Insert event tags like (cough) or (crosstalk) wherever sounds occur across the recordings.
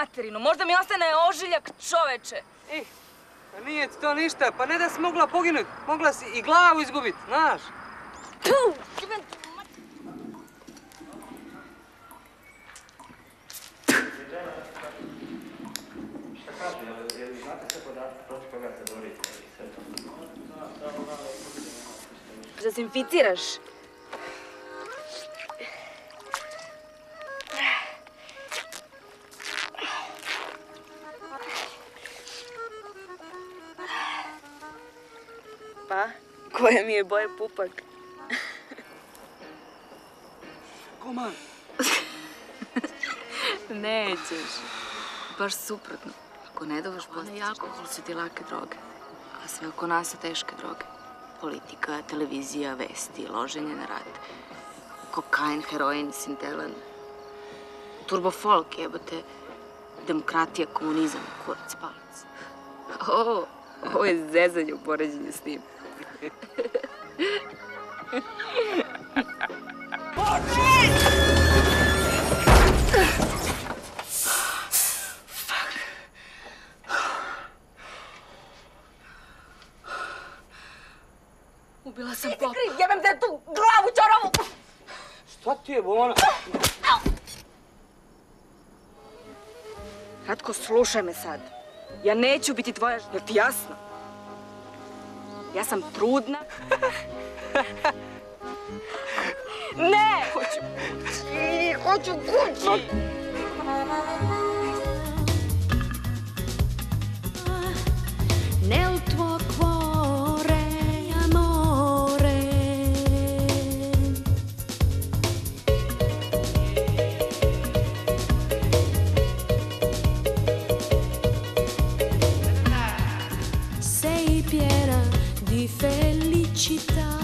materinu, možda mi ostane ožiljak čoveče. Ej, pa nije ti to ništa, pa ne da si mogla poginut, mogla si i glavu izgubit, znaš. Tu! Dezinficiraš? Pa, koje mi je boje pupak? Koman, (laughs) Nećeš. Baš suprotno. Ako ne dovaš postići... alkohol su ti lake droge. A sve oko nas su teške droge. Politika, televizija, vesti, loženje na rat. Kokain, heroin, sintelan. Turbofolk, jebote. Demokratija, komunizam, kurac, palac. O, ovo je zezanje u poređenju s tim. Ubila sam popa. Jebem te tu glavu čorovu! šta ti je, Bona? Ratko, slušaj me sad. Ja neću biti tvoja, jel ti jasno? Ja sam trudna. ne! Hoću kući, hoću kući! felicità.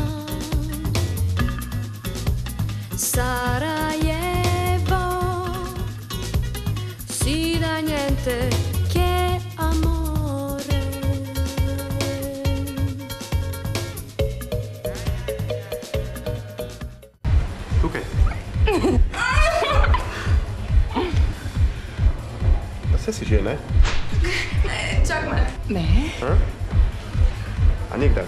Sarajevo, sì da niente che amore. Ok. (laughs) La stessa cena, eh? Ciao, me. Ne. Eh? Nikdar?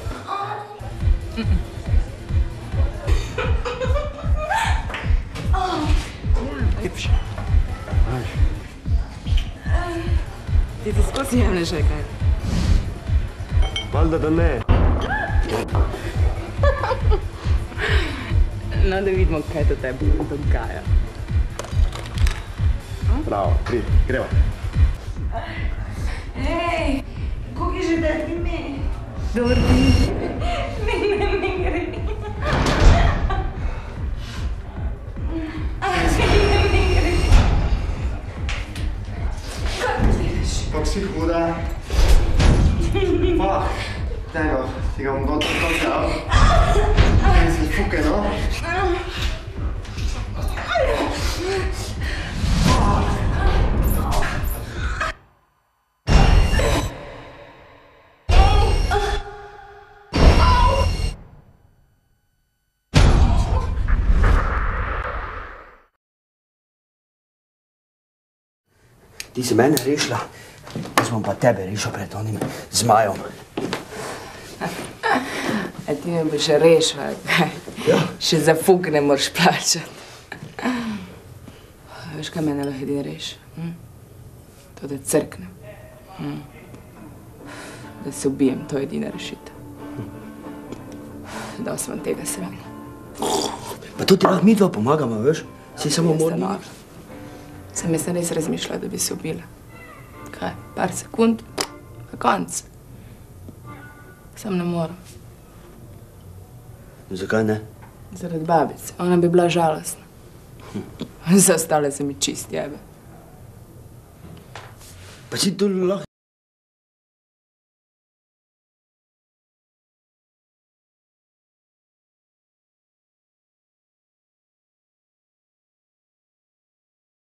Lipše. Aj, Ti ti skozi jemneš kaj? Valjda da ne. No, da vidimo, kaj to tebi dogaja. Bravo, pri, greva. Ej, koga že da ime? Dorothy. Psihuda. Fuck. Tego, tego, no to, to, to. Jest już no. Ti si mene rešila, jaz bom pa tebe rešil pred onim zmajom. A ti me boš rešil, ali kaj? Ja. Še za fuk ne moreš plačati. Veš, kaj mene lahko edino reši? Hm? To, da crknem. Hm? Da se ubijem, to je edina rešitev. Da sem tega sranja. Pa to ti lahko mi dva pomagamo, veš? Si samo morni. Sem jaz res razmišljala, da bi se ubila. Kaj, par sekund, pa konc. Sam ne morem. Zakaj ne? Zaradi babice. Ona bi bila žalostna. (laughs) Za ostale se mi čist jebe. Pa si to lahko